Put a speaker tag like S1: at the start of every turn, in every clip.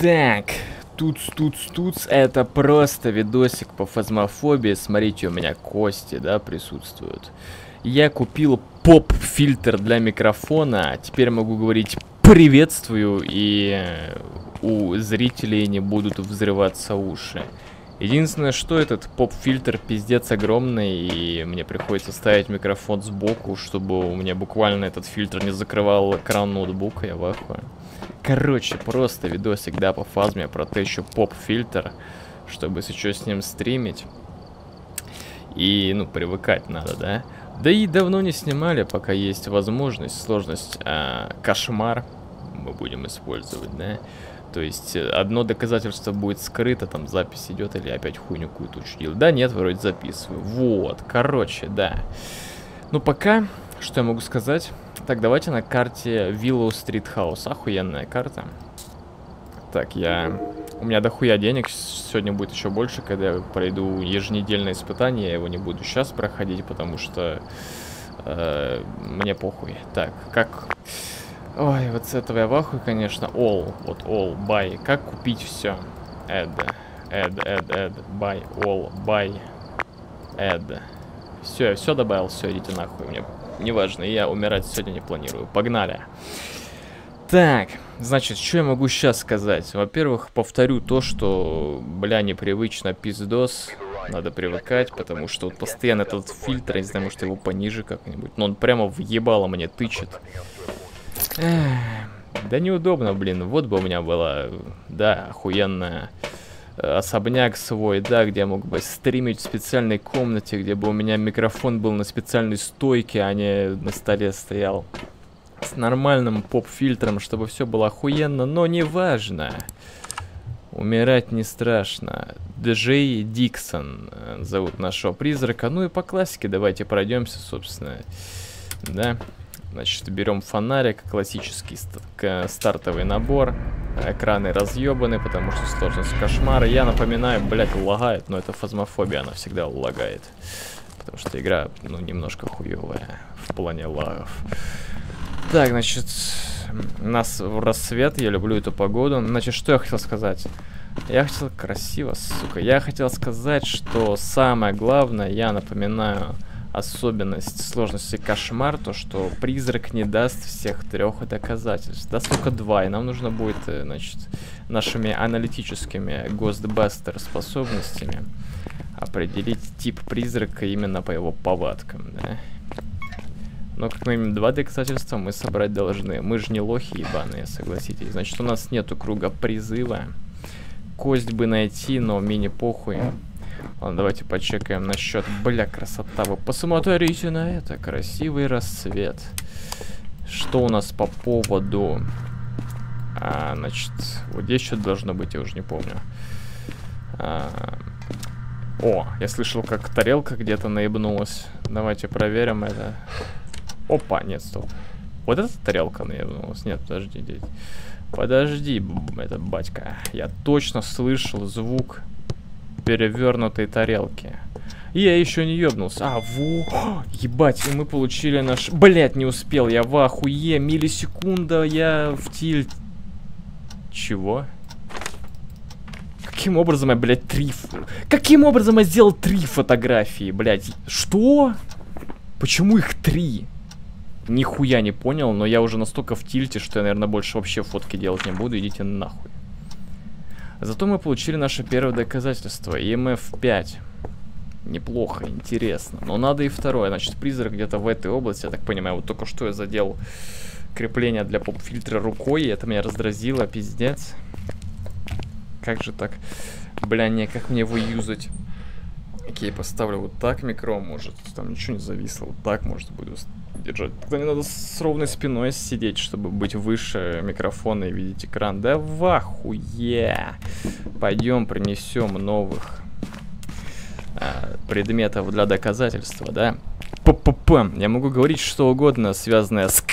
S1: Так, тут, тут, тут, это просто видосик по фазмофобии. Смотрите, у меня кости, да, присутствуют. Я купил поп-фильтр для микрофона. Теперь могу говорить приветствую, и у зрителей не будут взрываться уши. Единственное, что этот поп-фильтр пиздец огромный, и мне приходится ставить микрофон сбоку, чтобы у меня буквально этот фильтр не закрывал экран ноутбука, я в ахуе. Короче, просто видосик, да, по фазме про тещу поп-фильтр, чтобы что с ним стримить. И, ну, привыкать надо, да? Да и давно не снимали, пока есть возможность, сложность, а, кошмар мы будем использовать, да? То есть э, одно доказательство будет скрыто, там запись идет или опять хуйню какую-то учудил. Да нет, вроде записываю. Вот, короче, да. Ну пока, что я могу сказать? Так, давайте на карте Willow Street House. Охуенная карта. Так, я... У меня дохуя денег, сегодня будет еще больше, когда я пройду еженедельное испытание, я его не буду сейчас проходить, потому что э, мне похуй. Так, как... Ой, вот с этого я в конечно. All, вот all, buy. Как купить все? Add, add, add, add, buy, all, buy, add. Все, я все добавил, все, идите нахуй. Мне неважно, я умирать сегодня не планирую. Погнали. Так, значит, что я могу сейчас сказать? Во-первых, повторю то, что, бля, непривычно пиздос. Надо привыкать, потому что вот постоянно этот фильтр, я не знаю, может его пониже как-нибудь. Но он прямо въебало мне тычет. Да неудобно, блин. Вот бы у меня было, да, охуенная особняк свой, да, где я мог бы стримить в специальной комнате, где бы у меня микрофон был на специальной стойке, а не на столе стоял. С нормальным поп-фильтром, чтобы все было охуенно, но неважно. Умирать не страшно. Джей Диксон э, зовут нашего призрака. Ну и по классике давайте пройдемся, собственно. Да. Значит, берем фонарик, классический стартовый набор. Экраны разъебаны, потому что сложность кошмара. Я напоминаю, блядь, лагает, но это фазмофобия, она всегда лагает. Потому что игра, ну, немножко хуевая в плане лагов. Так, значит, у нас рассвет, я люблю эту погоду. Значит, что я хотел сказать? Я хотел... Красиво, сука. Я хотел сказать, что самое главное, я напоминаю особенность сложности кошмар, то что призрак не даст всех трех доказательств. Даст только два, и нам нужно будет, э, значит, нашими аналитическими Ghostbuster способностями определить тип призрака именно по его повадкам, да. Но как минимум два доказательства мы собрать должны. Мы же не лохи ебаные, согласитесь. Значит, у нас нету круга призыва. Кость бы найти, но мини похуй. Ладно, давайте почекаем насчет... Бля, красота. Вы посмотрите на это. Красивый рассвет. Что у нас по поводу... А, значит, вот здесь что-то должно быть, я уже не помню. А... О, я слышал, как тарелка где-то наебнулась. Давайте проверим это. Опа, нет, стоп. Вот эта тарелка наебнулась? Нет, подожди, дядь. Подожди, это батька. Я точно слышал звук перевернутой тарелки. Я еще не ебнулся. А, во! Ебать, и мы получили наш... Блять, не успел, я в ахуе. Миллисекунда, я в тиль... Чего? Каким образом я, блядь, три... Каким образом я сделал три фотографии, блядь? Что? Почему их три? Нихуя не понял, но я уже настолько в тильте, что я, наверное, больше вообще фотки делать не буду. Идите нахуй. Зато мы получили наше первое доказательство. EMF-5. Неплохо, интересно. Но надо и второе. Значит, призрак где-то в этой области, я так понимаю. Вот только что я задел крепление для поп-фильтра рукой, и это меня раздразило, пиздец. Как же так? Бля, не, как мне его юзать? Окей, поставлю вот так микро, может, там ничего не зависло. Вот так, может, буду держать. Тогда мне надо с ровной спиной сидеть, чтобы быть выше микрофона и видеть экран. Да в ахуе! Пойдем принесем новых а, предметов для доказательства, да? П -п -п. Я могу говорить что угодно, связанное с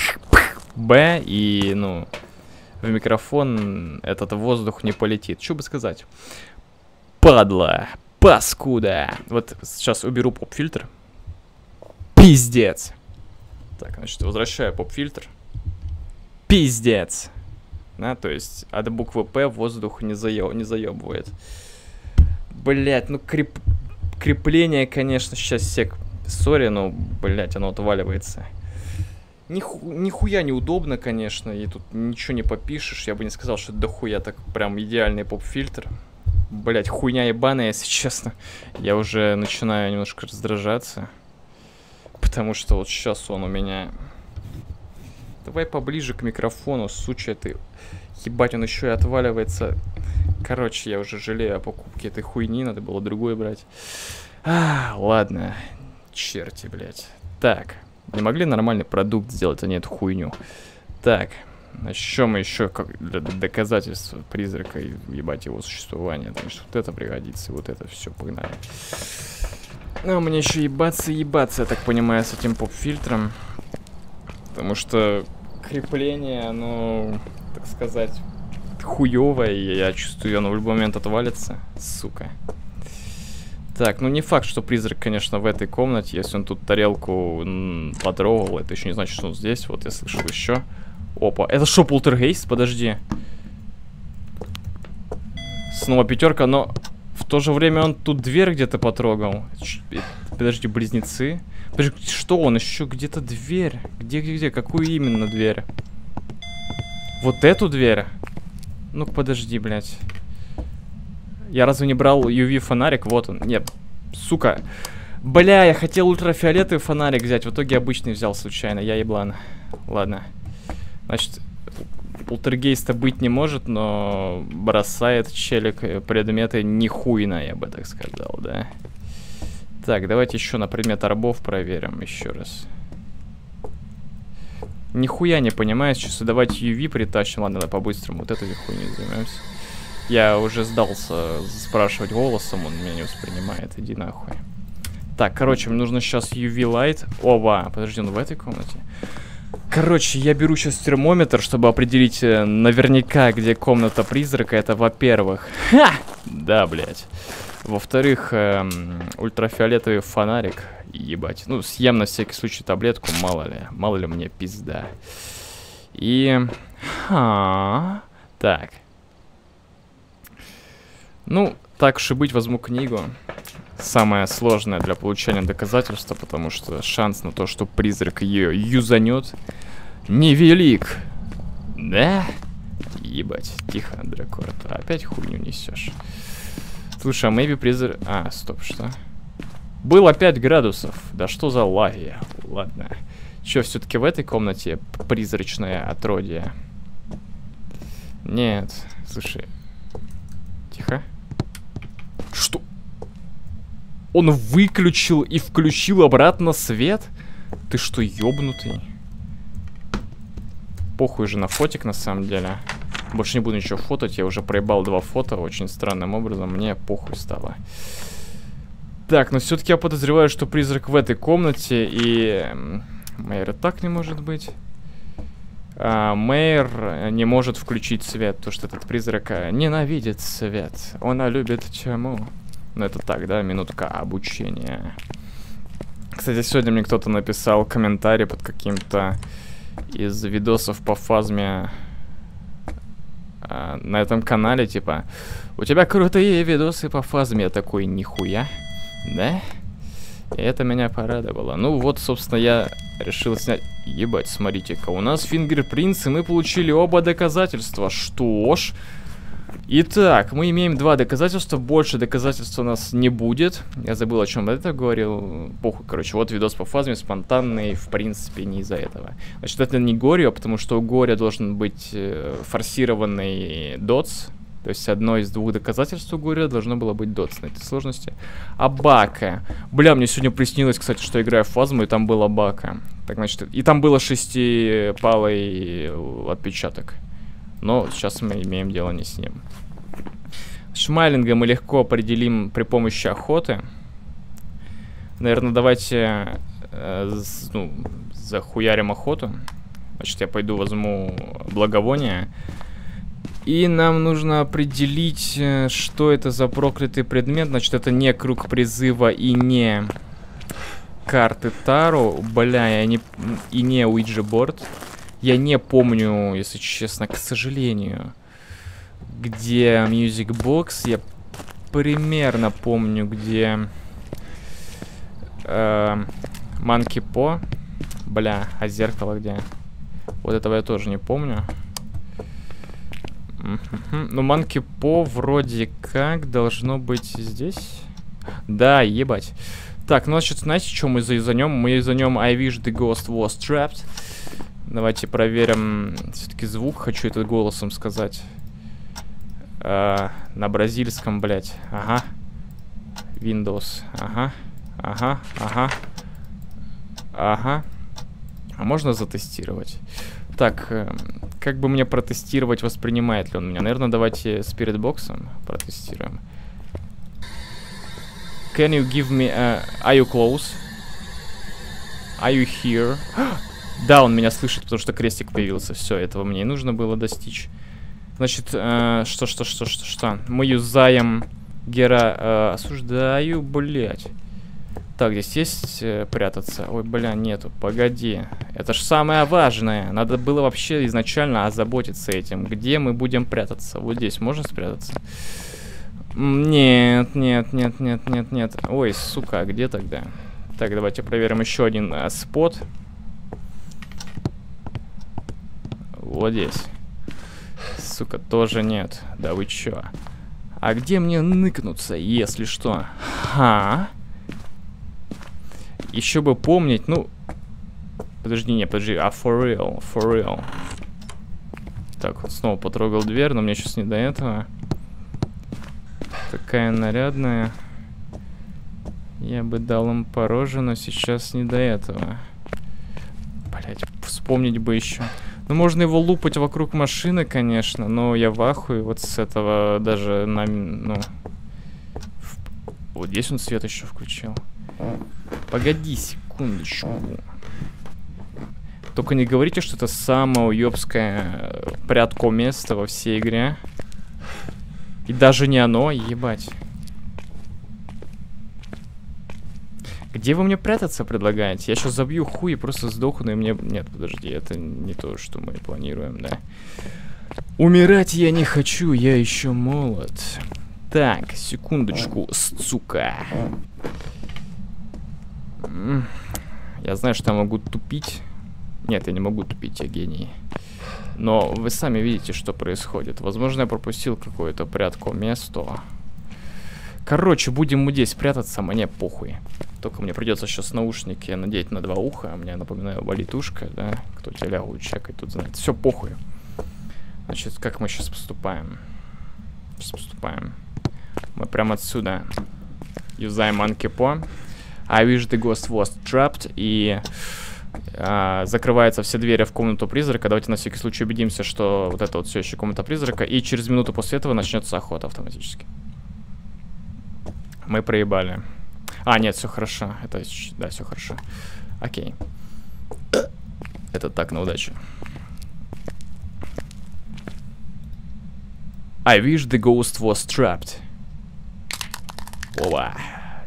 S1: Б и, ну, в микрофон этот воздух не полетит. Что бы сказать? Падла, паскуда. Вот сейчас уберу поп-фильтр. Пиздец. Так, значит, возвращаю поп-фильтр. Пиздец. Да, то есть от буквы П воздух не, заё не заебывает. Блять, ну креп... крепление, конечно, сейчас сек. Сори, но, блять, оно отваливается. Ниху... Нихуя неудобно, конечно, и тут ничего не попишешь. Я бы не сказал, что это дохуя так прям идеальный поп-фильтр. Блять, хуйня ебаная, если честно. Я уже начинаю немножко раздражаться. Потому что вот сейчас он у меня Давай поближе к микрофону, суча ты. Ебать, он еще и отваливается. Короче, я уже жалею о покупке этой хуйни, надо было другой брать. А, ладно. Черти, блядь. Так, не могли нормальный продукт сделать, а не эту хуйню. Так, на чем еще как для доказательства призрака ебать его существования. Значит, вот это пригодится, вот это все, погнали. Ну, мне еще ебаться ебаться, я так понимаю, с этим поп-фильтром. Потому что крепление, оно, так сказать, хуевое, и я чувствую, оно в любой момент отвалится. Сука. Так, ну не факт, что призрак, конечно, в этой комнате. Если он тут тарелку потрогал, это еще не значит, что он здесь. Вот я слышал еще. Опа, это что, полтергейст? Подожди. Снова пятерка, но в то же время он тут дверь где-то потрогал. Подожди, близнецы. Подожди, что он? Еще где-то дверь. Где, где, где? Какую именно дверь? Вот эту дверь? Ну, подожди, блядь. Я разве не брал UV фонарик? Вот он. Нет, сука. Бля, я хотел ультрафиолетовый фонарик взять. В итоге обычный взял случайно. Я еблан. Ладно. Значит, полтергейста быть не может, но бросает челик предметы нихуйно, я бы так сказал, да. Так, давайте еще на предмет арбов проверим еще раз. Нихуя не понимаю, сейчас давайте UV притащим. Ладно, давай по-быстрому вот этой хуйней займемся. Я уже сдался спрашивать голосом, он меня не воспринимает. Иди нахуй. Так, короче, мне нужно сейчас UV light. Оба, подожди, он в этой комнате? Короче, я беру сейчас термометр, чтобы определить э, наверняка, где комната призрака. Это во-первых. Ха! Да, блядь. Во-вторых, эм, ультрафиолетовый фонарик. Ебать. Ну, съем на всякий случай таблетку, мало ли. Мало ли мне пизда. И... Ха... Так. Ну, так уж и быть, возьму книгу. Самое сложное для получения доказательства, потому что шанс на то, что призрак ее юзанет, невелик. Да? Ебать, тихо, Дракорт. Опять хуйню несешь. Слушай, а maybe призрак... А, стоп, что? Было 5 градусов. Да что за лаги? Ладно. Че, все-таки в этой комнате призрачное отродье? Нет. Слушай. Тихо. Что? Он выключил и включил обратно свет? Ты что, ёбнутый? Похуй же на фотик на самом деле. Больше не буду ничего фотать, я уже проебал два фото очень странным образом, мне похуй стало. Так, но все-таки я подозреваю, что призрак в этой комнате, и... Мэйр так не может быть. А, Мэйр не может включить свет, потому что этот призрак а, ненавидит свет. Он любит тьму. Ну это так, да, минутка обучения. Кстати, сегодня мне кто-то написал комментарий под каким-то из видосов по фазме а, на этом канале, типа, у тебя крутые видосы по фазме. Я такой, нихуя, да? И это меня порадовало. Ну вот, собственно, я решил снять... Ебать, смотрите-ка, у нас фингерпринтс, и мы получили оба доказательства. Что ж... Итак, мы имеем два доказательства, больше доказательств у нас не будет. Я забыл, о чем это говорил. Похуй, короче, вот видос по фазме спонтанный, в принципе, не из-за этого. Значит, это не Горио, потому что у Горя должен быть э, форсированный дотс. То есть одно из двух доказательств у Горя должно было быть дотс на этой сложности. А Бака. Бля, мне сегодня приснилось, кстати, что играю в фазму, и там была Бака. Так, значит, и там было шестипалый отпечаток. Но сейчас мы имеем дело не с ним. Шмайлинга мы легко определим при помощи охоты. Наверное, давайте э, ну, захуярим охоту. Значит, я пойду возьму благовоние. И нам нужно определить, э, что это за проклятый предмет. Значит, это не круг призыва и не карты Таро. Бля, и не, и не board. Я не помню, если честно, к сожалению, где Music Box. Я примерно помню, где э, Monkey. Бля, а зеркало где? Вот этого я тоже не помню. Ну, Monkey Po вроде как должно быть здесь. Да, ебать. Так, ну, значит, знаете, что мы за нем? Мы за нем I wish the ghost was trapped. Давайте проверим все-таки звук. Хочу это голосом сказать. А, на бразильском, блядь. Ага. Windows. Ага. Ага. Ага. Ага. А можно затестировать? Так, э, как бы мне протестировать, воспринимает ли он меня? Наверное, давайте с передбоксом протестируем. Can you give me... Uh, are you close? Are you here? Да, он меня слышит, потому что крестик появился. Все, этого мне и нужно было достичь. Значит, э, что, что, что, что, что? Мы юзаем Гера... Э, осуждаю, блядь. Так, здесь есть э, прятаться? Ой, бля, нету. Погоди. Это ж самое важное. Надо было вообще изначально озаботиться этим. Где мы будем прятаться? Вот здесь можно спрятаться? Нет, нет, нет, нет, нет, нет. Ой, сука, а где тогда? Так, давайте проверим еще один а, спот. Вот здесь. Сука, тоже нет. Да вы чё? А где мне ныкнуться, если что? Ха? Еще бы помнить, ну... Подожди, не, подожди. А for real, for real. Так, вот снова потрогал дверь, но мне сейчас не до этого. Какая нарядная. Я бы дал им по роже, но сейчас не до этого. Блять, вспомнить бы еще. Ну, можно его лупать вокруг машины, конечно, но я в ахуе вот с этого даже на... Ну... Вот здесь он свет еще включил. Погоди секундочку. Только не говорите, что это самое уебское прятко место во всей игре. И даже не оно, ебать. Где вы мне прятаться предлагаете? Я сейчас забью хуй и просто сдохну, и мне... Нет, подожди, это не то, что мы планируем, да. Умирать я не хочу, я еще молод. Так, секундочку, сука. Я знаю, что я могу тупить. Нет, я не могу тупить, я гений. Но вы сами видите, что происходит. Возможно, я пропустил какое-то прятку место. Короче, будем мы здесь прятаться, мне похуй. Только мне придется сейчас наушники надеть на два уха. Мне, напоминаю, болит ушко, да? Кто телягу чекает, тут знает. Все, похуй. Значит, как мы сейчас поступаем? Сейчас поступаем. Мы прямо отсюда юзаем анкепо. I wish the ghost was trapped. И а, закрываются все двери в комнату призрака. Давайте на всякий случай убедимся, что вот это вот все еще комната призрака. И через минуту после этого начнется охота автоматически. Мы проебали. А, нет, все хорошо. Это, да, все хорошо. Окей. Это так, на удачу. I wish the ghost was trapped. Опа.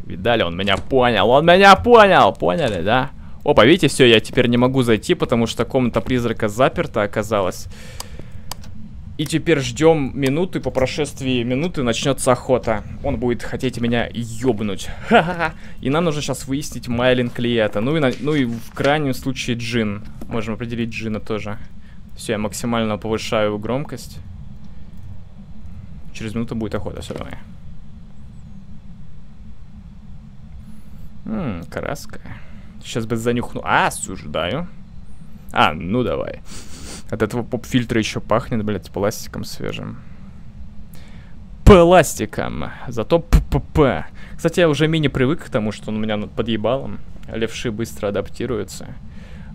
S1: Видали, он меня понял. Он меня понял. Поняли, да? Опа, видите, все, я теперь не могу зайти, потому что комната призрака заперта оказалась. И теперь ждем минуты, по прошествии минуты начнется охота. Он будет хотеть меня ёбнуть. Ха-ха-ха. И нам нужно сейчас выяснить Майлинг ли это. Ну и, на, ну и в крайнем случае Джин. Можем определить Джина тоже. Все, я максимально повышаю громкость. Через минуту будет охота, все, давай. Ммм, краска. Сейчас бы занюхну. А, осуждаю. А, ну давай. От этого поп-фильтра еще пахнет, блядь, пластиком свежим. Пластиком. Зато ППП. Кстати, я уже мини привык к тому, что он у меня над подъебалом. Левши быстро адаптируются.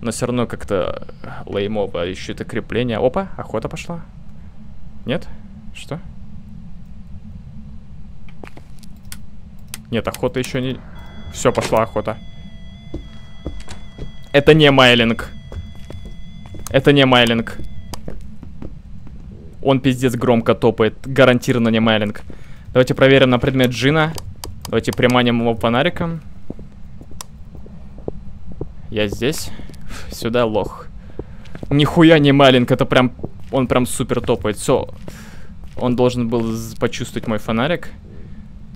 S1: Но все равно как-то леймово. Еще это крепление. Опа, охота пошла. Нет? Что? Нет, охота еще не... Все, пошла охота. Это не майлинг. Это не майлинг. Он пиздец громко топает. Гарантированно не майлинг. Давайте проверим на предмет джина. Давайте приманим его фонариком. Я здесь. Сюда лох. Нихуя не маленько, это прям... Он прям супер топает. Все. Он должен был почувствовать мой фонарик.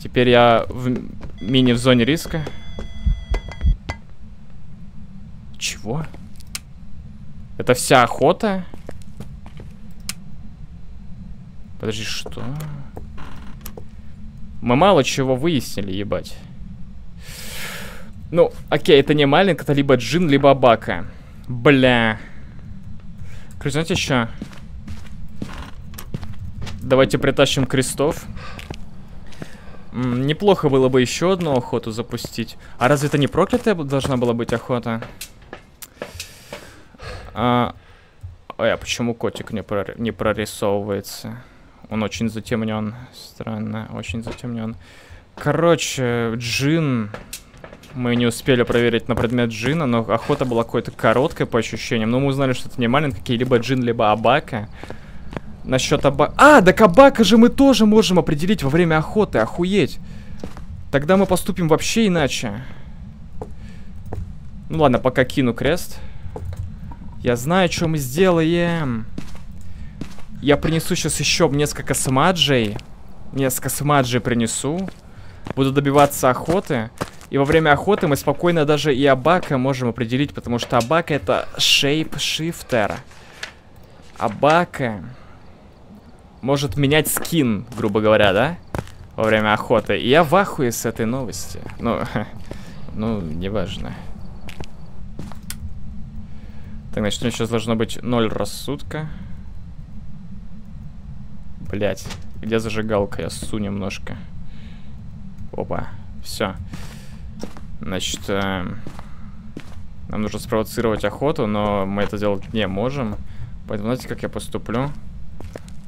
S1: Теперь я в мини в зоне риска. Чего? Это вся охота? Подожди, что? Мы мало чего выяснили, ебать. Ну, окей, это не маленький, это либо джин, либо абака. Бля. Короче, знаете что? Давайте притащим крестов. М -м, неплохо было бы еще одну охоту запустить. А разве это не проклятая должна была быть охота? А... Ой, а почему котик не, прор... не прорисовывается? Он очень затемнен. Странно, очень затемнен. Короче, джин... Мы не успели проверить на предмет джина, но охота была какой-то короткой по ощущениям. Но мы узнали, что это не маленький, либо джин, либо абака. Насчет абака... А, да кабака же мы тоже можем определить во время охоты, охуеть. Тогда мы поступим вообще иначе. Ну ладно, пока кину крест. Я знаю, что мы сделаем. Я принесу сейчас еще несколько смаджей. Несколько смаджей принесу. Буду добиваться охоты. И во время охоты мы спокойно даже и Абака можем определить, потому что Абака это шейп-шифтер. Абака может менять скин, грубо говоря, да? Во время охоты. И я в ахуе с этой новости. Ну, ну, неважно. Так, значит, у меня сейчас должно быть ноль рассудка. Блять, где зажигалка? Я ссу немножко. Опа, все. Значит, э, нам нужно спровоцировать охоту, но мы это делать не можем. Поэтому знаете, как я поступлю?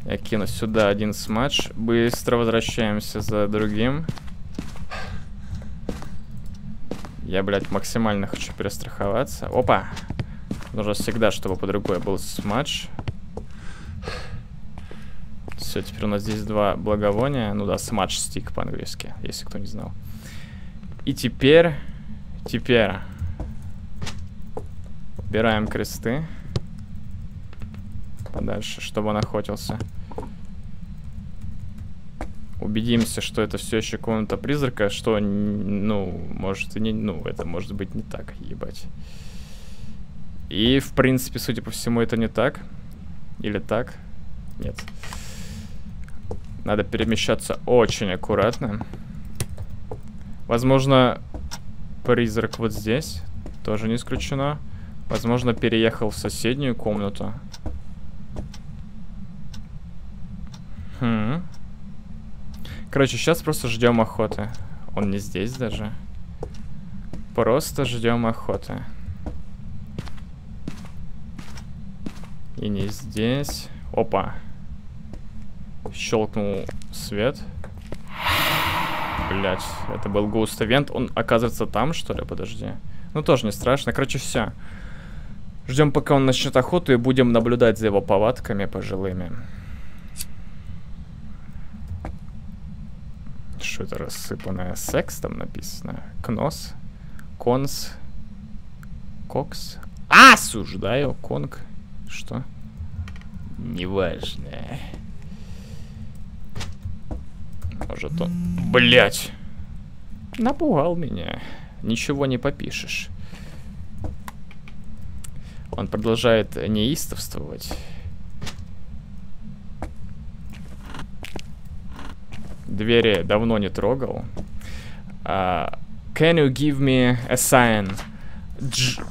S1: Я кину сюда один сматч. Быстро возвращаемся за другим. Я, блядь, максимально хочу перестраховаться. Опа! Нужно всегда, чтобы по другой был сматч. Все, теперь у нас здесь два благовония. Ну да, сматч стик по-английски, если кто не знал. И теперь... Теперь... Убираем кресты. Подальше, чтобы он охотился. Убедимся, что это все еще комната призрака, что, ну, может и не... Ну, это может быть не так, ебать. И, в принципе, судя по всему, это не так. Или так? Нет. Надо перемещаться очень аккуратно. Возможно, призрак вот здесь. Тоже не исключено. Возможно, переехал в соседнюю комнату. Хм. Короче, сейчас просто ждем охоты. Он не здесь даже. Просто ждем охоты. И не здесь. Опа. Щелкнул свет. Блять, это был Ghost Event. Он, оказывается, там, что ли? Подожди. Ну, тоже не страшно. Короче, все. Ждем, пока он начнет охоту, и будем наблюдать за его повадками пожилыми. Что это рассыпанное? Секс там написано. Кнос. Конс. Кокс. Осуждаю. Конг. Что? Неважно. Может он... Блять! Напугал меня. Ничего не попишешь. Он продолжает неистовствовать. Двери давно не трогал. Uh, can you give me a sign? Дж...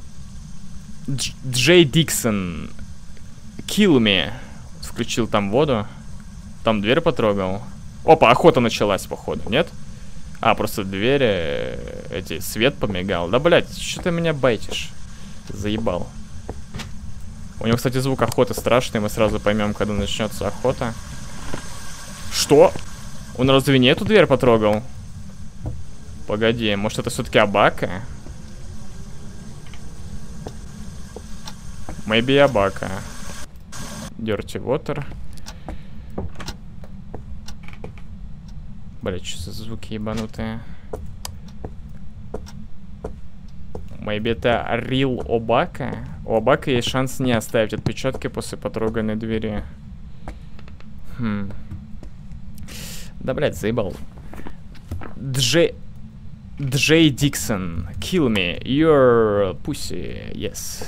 S1: Дж... Джей Диксон. Kill me. Включил там воду. Там дверь потрогал. Опа, охота началась, походу, нет? А, просто двери, э, эти, свет помигал. Да, блядь, что ты меня байтишь? Заебал. У него, кстати, звук охоты страшный, мы сразу поймем, когда начнется охота. Что? Он разве не эту дверь потрогал? Погоди, может это все-таки Абака? Maybe Абака. Dirty Water. Блять, что за звуки ебанутые. Maybe это Real Обака? У Обака есть шанс не оставить отпечатки после потроганной двери. Хм. Да, блядь, заебал. Джей... Джей Диксон. Kill me. You're pussy. Yes.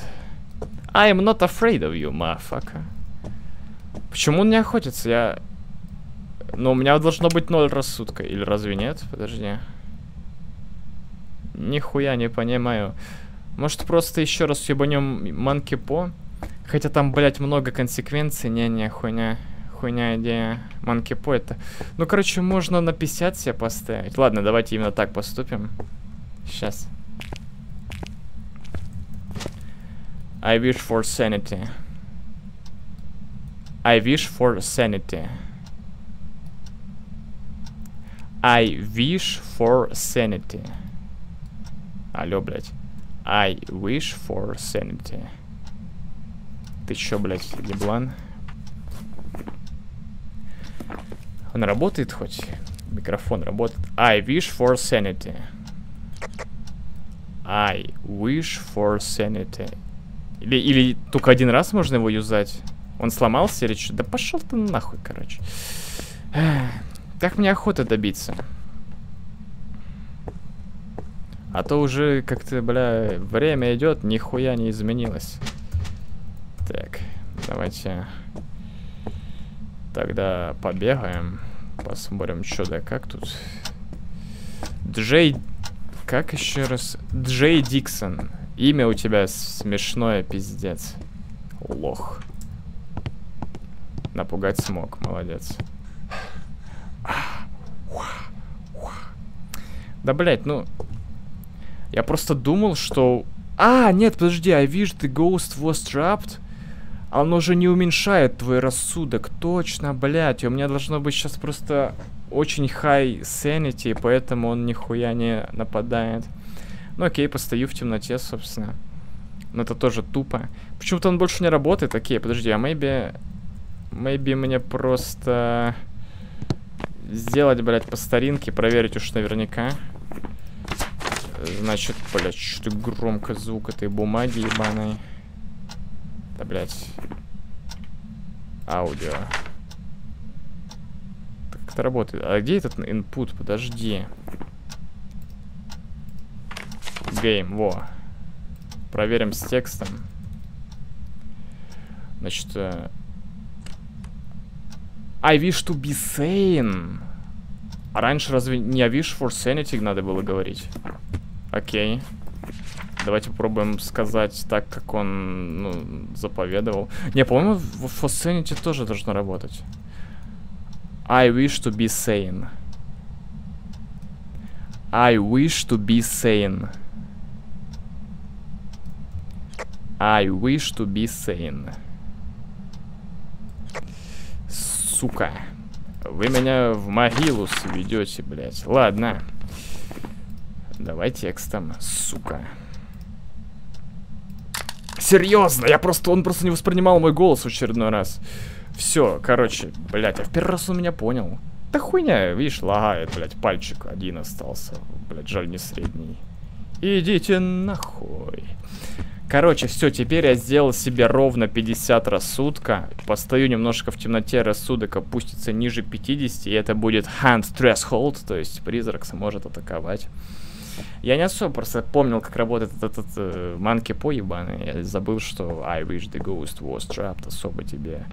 S1: I am not afraid of you, motherfucker. Почему он не охотится? Я... Но у меня должно быть ноль рассудка. Или разве нет? Подожди. Нихуя не понимаю. Может просто еще раз ебанем Манки По? Хотя там, блядь, много консеквенций. Не-не, хуйня. Хуйня идея. Манки По это... Ну, короче, можно на 50 себе поставить. Ладно, давайте именно так поступим. Сейчас. I wish for sanity. I wish for sanity. I wish for sanity. Алло, блядь. I wish for sanity. Ты чё, блядь, еблан? Он работает хоть? Микрофон работает. I wish for sanity. I wish for sanity. Или, или только один раз можно его юзать? Он сломался или что? Да пошел ты нахуй, короче. Как мне охота добиться? А то уже как-то, бля, время идет, нихуя не изменилось. Так, давайте тогда побегаем. Посмотрим, что да как тут. Джей... Как еще раз? Джей Диксон. Имя у тебя смешное, пиздец. Лох. Напугать смог, молодец. Да, блять, ну... Я просто думал, что... А, нет, подожди, I wish the ghost was trapped. А он уже не уменьшает твой рассудок. Точно, блядь. У меня должно быть сейчас просто очень high sanity, поэтому он нихуя не нападает. Ну окей, постою в темноте, собственно. Но это тоже тупо. Почему-то он больше не работает. Окей, подожди, а maybe... Maybe мне просто... Сделать, блядь, по старинке, проверить уж наверняка. Значит, блядь, что громко звук этой бумаги ебаной. Да, блядь. Аудио. Как это работает? А где этот input? Подожди. Game, во. Проверим с текстом. Значит... I wish to be sane. А раньше разве не I wish for sanity надо было говорить? Окей. Давайте попробуем сказать так, как он ну, заповедовал. Не, по-моему, for sanity тоже должно работать. I wish to be sane. I wish to be sane. I wish to be sane. Сука. Вы меня в могилу сведете, блядь. Ладно. Давай текстом, сука. Серьезно, я просто, он просто не воспринимал мой голос в очередной раз. Все, короче, блядь, а в первый раз он меня понял. Да хуйня, видишь, лагает, блядь, пальчик один остался. Блядь, жаль, не средний. Идите нахуй. Короче, все, теперь я сделал себе ровно 50 рассудка. Постою немножко в темноте, рассудок опустится ниже 50, и это будет hand threshold, то есть призрак сможет атаковать. Я не особо просто помнил, как работает этот, этот э, манки по ебаный. Я забыл, что I wish the ghost was trapped особо тебе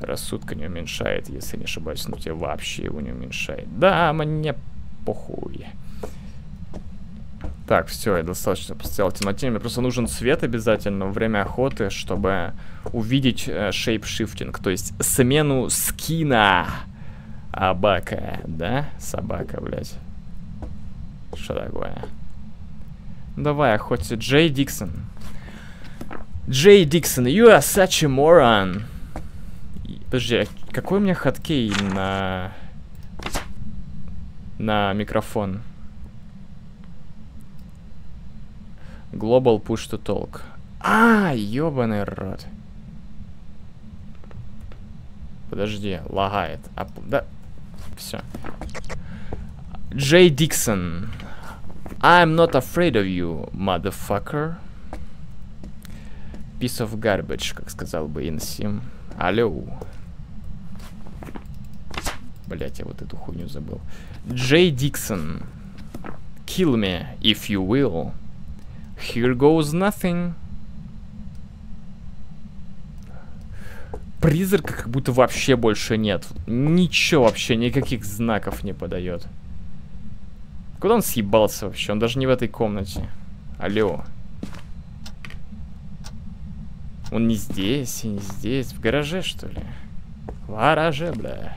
S1: рассудка не уменьшает, если не ошибаюсь, ну тебе вообще его не уменьшает. Да, мне похуй. Так, все, я достаточно поставил темноте. Мне просто нужен свет обязательно во время охоты, чтобы увидеть э, шейпшифтинг, то есть смену скина. Абака, да? Собака, блядь. Что такое? Давай, охоте. Джей Диксон. Джей Диксон, you are such a moron. Подожди, а какой у меня хаткей на... На микрофон? Global push to talk. А, ёбаный рот. Подожди, лагает. А, да, все. Джей Диксон. I'm not afraid of you, motherfucker. Piece of garbage, как сказал бы Инсим. Алло. Блять, я вот эту хуйню забыл. Джей Диксон. Kill me, if you will. Here goes nothing. Призрака как будто вообще больше нет. Ничего вообще, никаких знаков не подает. Куда он съебался вообще? Он даже не в этой комнате. Алло. Он не здесь и не здесь. В гараже, что ли? В гараже, бля.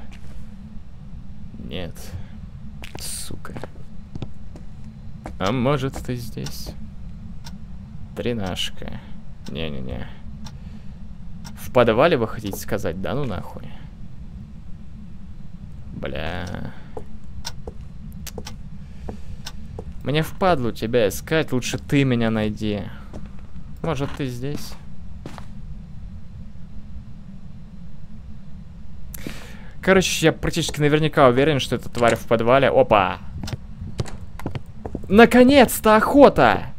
S1: Нет. Сука. А может, ты здесь? Тринашка. Не-не-не. В подвале вы хотите сказать? Да ну нахуй. Бля. Мне впадлу тебя искать, лучше ты меня найди. Может, ты здесь? Короче, я практически наверняка уверен, что эта тварь в подвале. Опа! Наконец-то охота!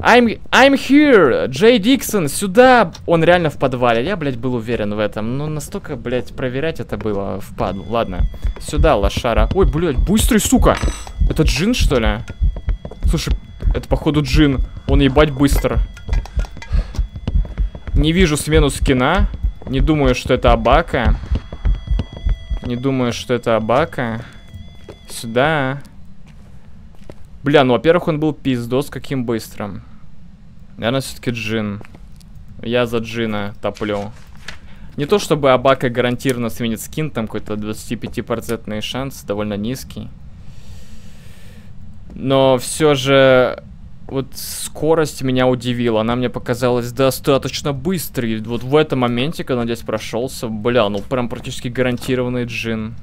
S1: I'm, I'm here! Джей Диксон, сюда! Он реально в подвале. Я, блядь, был уверен в этом. Но настолько, блядь, проверять это было впадло. Ладно. Сюда, лошара. Ой, блядь, быстрый, сука! Это джин, что ли? Слушай, это, походу, джин. Он ебать быстро. Не вижу смену скина. Не думаю, что это Абака. Не думаю, что это Абака. Сюда. Бля, ну, во-первых, он был пиздос каким быстрым. Наверное, все-таки Джин. Я за Джина топлю. Не то, чтобы Абака гарантированно сменит скин, там какой-то 25% шанс, довольно низкий. Но все же вот скорость меня удивила. Она мне показалась достаточно быстрой. Вот в этом моменте, когда он здесь прошелся, бля, ну прям практически гарантированный джин.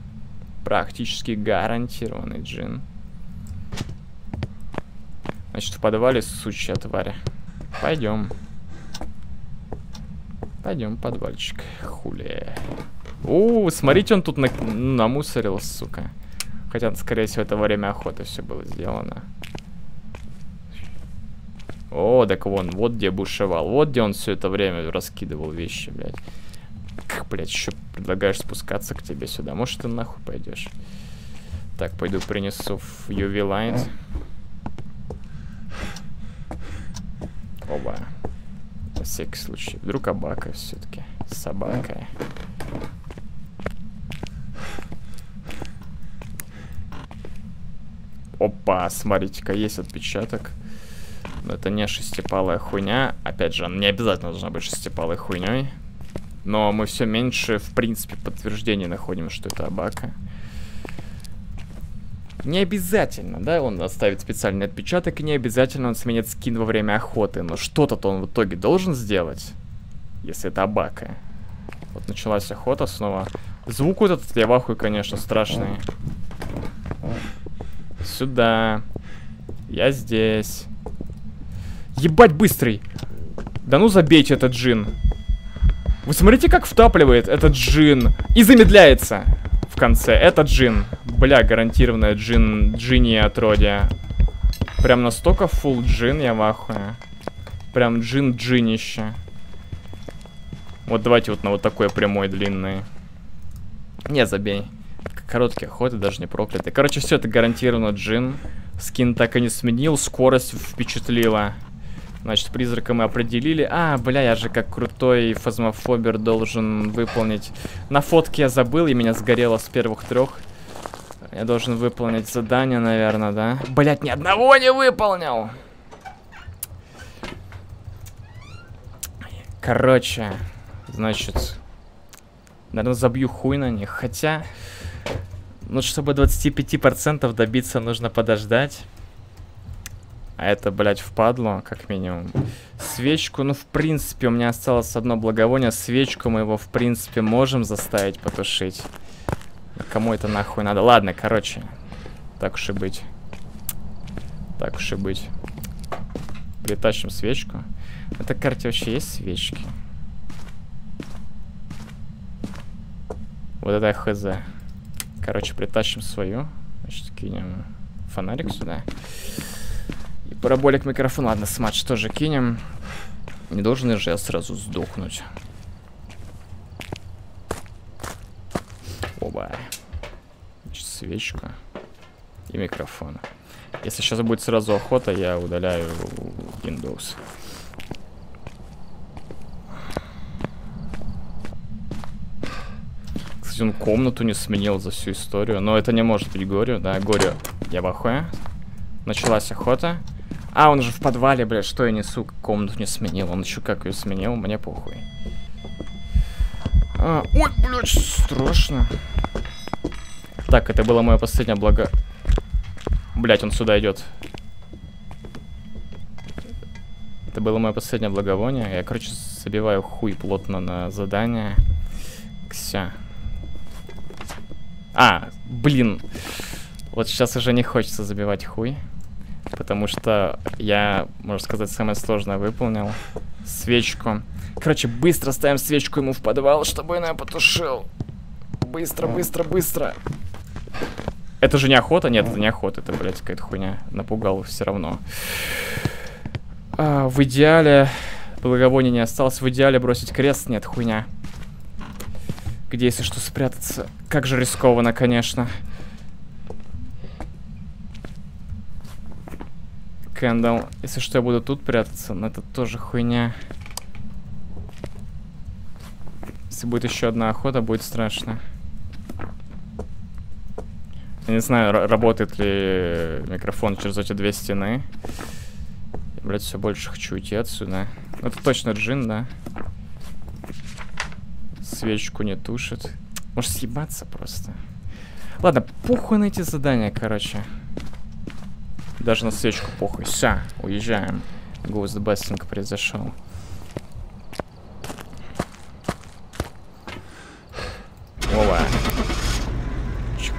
S1: Практически гарантированный джин. Значит, в подвале сучья тварь. Пойдем. Пойдем, подвальчик. Хули. У, смотрите, он тут на намусорил, сука. Хотя, скорее всего, это во время охоты все было сделано. О, так вон, вот где бушевал. Вот где он все это время раскидывал вещи, блядь. Как, блядь, еще предлагаешь спускаться к тебе сюда? Может, ты нахуй пойдешь? Так, пойду принесу в UV Light. Оба. На всякий случай. Вдруг Абака все-таки. Собака. Опа, смотрите-ка, есть отпечаток. Но это не шестипалая хуйня. Опять же, она не обязательно должна быть шестипалой хуйней. Но мы все меньше, в принципе, подтверждений находим, что это Абака. Не обязательно, да, он оставит специальный отпечаток, и не обязательно он сменит скин во время охоты. Но что-то-то он в итоге должен сделать, если это Абака. Вот началась охота снова. Звук вот этот, я вахую, конечно, страшный. Сюда. Я здесь. Ебать быстрый. Да ну забейте этот джин. Вы смотрите, как втапливает этот джин. И замедляется в конце. Это джин. Бля, гарантированная джин, джинни отродья. Прям настолько full джин, я в ахуе. Прям джин джинище. Вот давайте вот на вот такой прямой длинный. Не, забей. Короткие охоты, даже не проклятые. Короче, все это гарантированно джин. Скин так и не сменил, скорость впечатлила. Значит, призрака мы определили. А, бля, я же как крутой фазмофобер должен выполнить. На фотке я забыл, и меня сгорело с первых трех. Я должен выполнить задание, наверное, да? Блять, ни одного не выполнил! Короче, значит, наверное, забью хуй на них. Хотя, ну, чтобы 25% добиться, нужно подождать. А это, блядь, впадло, как минимум. Свечку, ну, в принципе, у меня осталось одно благовоние. Свечку мы его, в принципе, можем заставить потушить. Кому это нахуй надо? Ладно, короче. Так уж и быть. Так уж и быть. Притащим свечку. На этой карте вообще есть свечки? Вот это хз. Короче, притащим свою. Значит, кинем фонарик сюда. Параболик микрофон. Ладно, сматч тоже кинем. Не должен же я сразу сдохнуть. Значит, свечка и микрофон. Если сейчас будет сразу охота, я удаляю Windows. Кстати, он комнату не сменил за всю историю. Но это не может быть Горю, да, Горю. Я в ахуе. Началась охота. А, он же в подвале, блядь, что я несу, комнату не сменил. Он еще как ее сменил, мне похуй. А, ой, блядь, страшно. Так, это было мое последнее благо... Блять, он сюда идет. Это было мое последнее благовоние. Я, короче, забиваю хуй плотно на задание. Все. А, блин. Вот сейчас уже не хочется забивать хуй. Потому что я, можно сказать, самое сложное выполнил. Свечку. Короче, быстро ставим свечку ему в подвал, чтобы он ее потушил. Быстро, быстро, быстро. Это же не охота? Нет, это не охота. Это, блядь, какая-то хуйня. Напугал все равно. А, в идеале... Благовония не осталось. В идеале бросить крест. Нет, хуйня. Где, если что, спрятаться? Как же рискованно, конечно. Кэндалл. Если что, я буду тут прятаться, но это тоже хуйня. Если будет еще одна охота, будет страшно. Я не знаю, работает ли микрофон через эти две стены. Я, блядь, все больше хочу уйти отсюда. Это точно джин, да? Свечку не тушит. Может съебаться просто. Ладно, похуй на эти задания, короче. Даже на свечку похуй. Все, уезжаем. Ghostbusting произошел. Ова.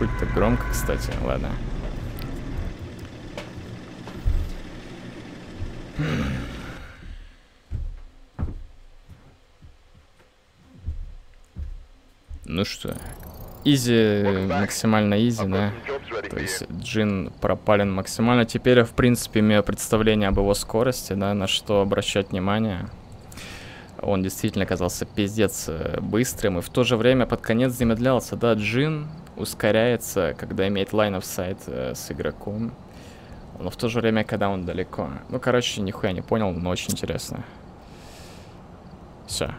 S1: Чё-то громко, кстати. Ладно. Ну что, easy, максимально easy, да? То есть Джин пропален максимально. Теперь я, в принципе, имею представление об его скорости, да, на что обращать внимание. Он действительно оказался пиздец э, быстрым и в то же время под конец замедлялся. Да, Джин ускоряется, когда имеет line of sight э, с игроком. Но в то же время, когда он далеко. Ну, короче, нихуя не понял, но очень интересно. Все.